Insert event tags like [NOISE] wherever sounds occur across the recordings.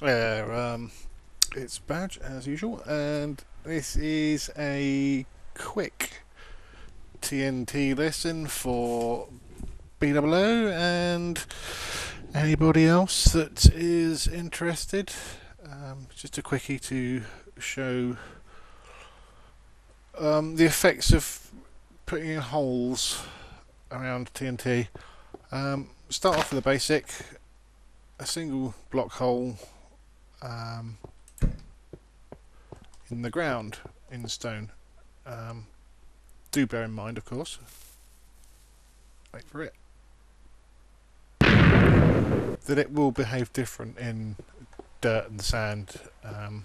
There, um, it's Baj as usual, and this is a quick TNT lesson for BDoubleO and anybody else that is interested. Um, just a quickie to show um, the effects of putting in holes around TNT. Um, start off with a basic, a single block hole um, in the ground in the stone. Um, do bear in mind, of course. Wait for it. That it will behave different in dirt and sand, um,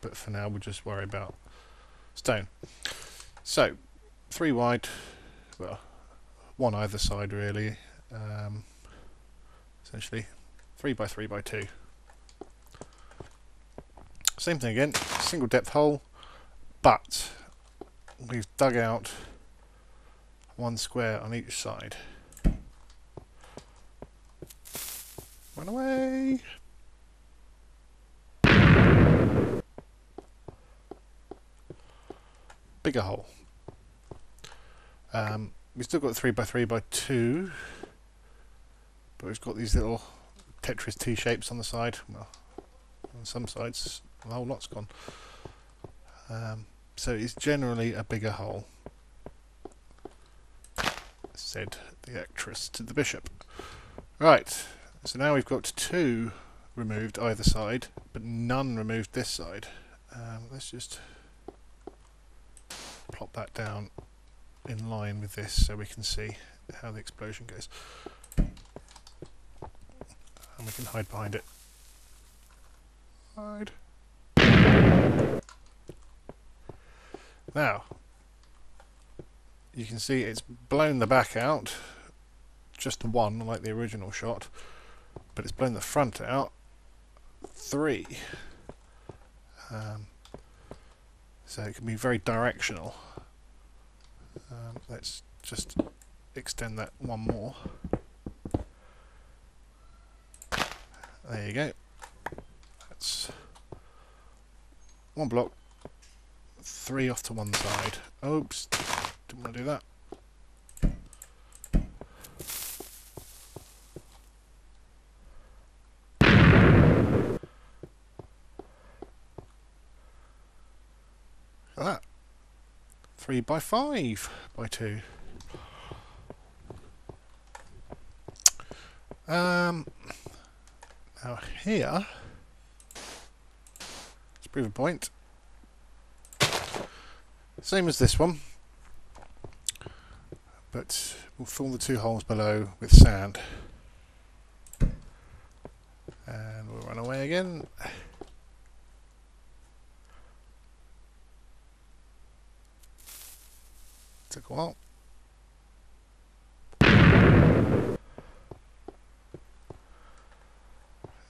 but for now we'll just worry about stone. So, three wide, well, one either side really, um, essentially three by three by two. Same thing again, single depth hole, but we've dug out one square on each side. Run away! Bigger hole. Um, we've still got 3 by 3 by 2 but we've got these little Tetris T shapes on the side. Well, on some sides the whole lot's gone. Um, so it's generally a bigger hole, said the actress to the bishop. Right, so now we've got two removed either side, but none removed this side. Um, let's just plop that down in line with this so we can see how the explosion goes. And we can hide behind it. Hide. Now, you can see it's blown the back out, just one, like the original shot, but it's blown the front out, three. Um, so it can be very directional. Um, let's just extend that one more. There you go. That's one block, three off to one side. Oops, didn't want to do that. Look at that. Three by five by two. Um, now here, let's prove a point. Same as this one, but we'll fill the two holes below with sand. And we'll run away again. Took a while.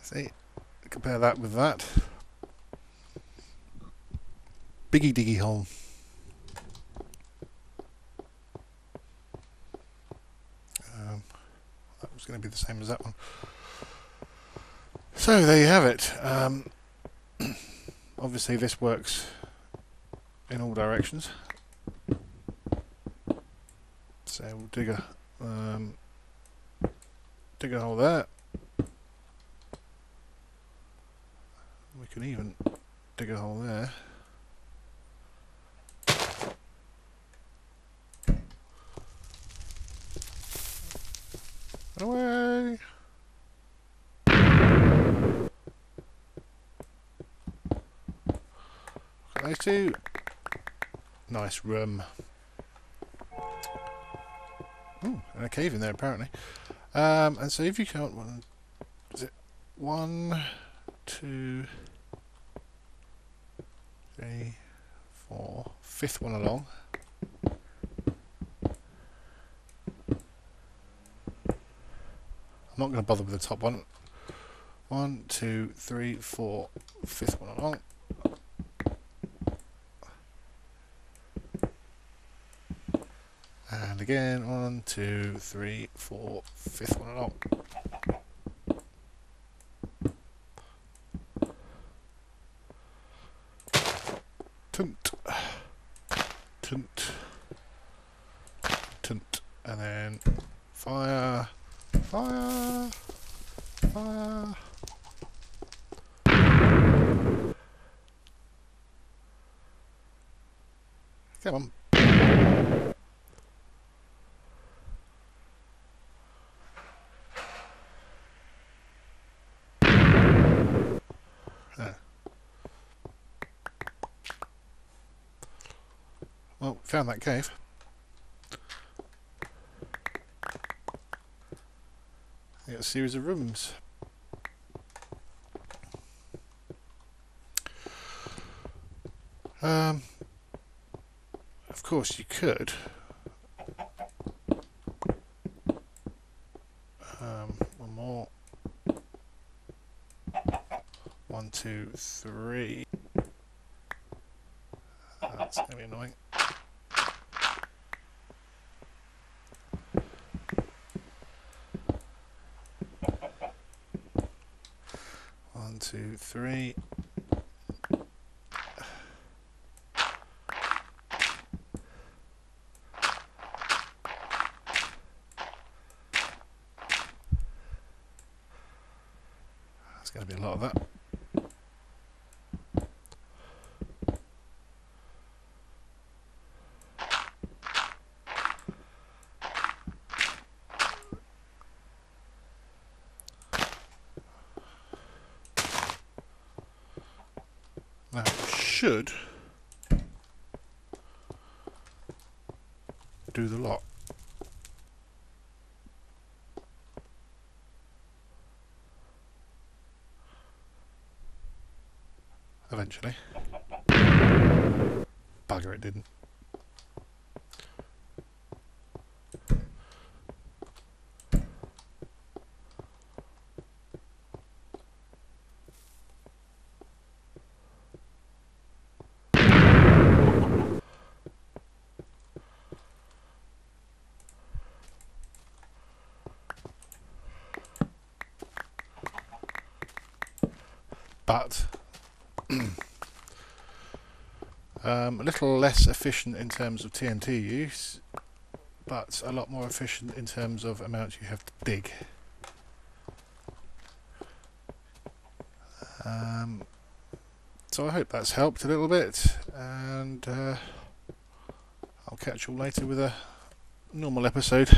See, compare that with that. Biggie diggy hole. Was going to be the same as that one. So there you have it. Um, [CLEARS THROAT] obviously this works in all directions. So we'll dig a um, dig a hole there. We can even dig a hole there. Away! Nice room. Ooh, and a cave in there apparently. Um, and so if you count one, is it one, two, three, four, fifth one along. I'm not going to bother with the top one. One, two, three, four, fifth one along. And again, one, two, three, four, fifth one along. Tunt. Tunt. Tunt. And then fire fire, fire. Come on. Found that cave. Got a series of rooms. Um, of course, you could. Um, one more. One, two, three. That's going to be annoying. One, two, three. There's going to be a lot of that. Now, it should do the lot. Eventually. Bugger, it didn't. But [CLEARS THROAT] um, a little less efficient in terms of TNT use, but a lot more efficient in terms of amount you have to dig. Um, so I hope that's helped a little bit, and uh, I'll catch you all later with a normal episode.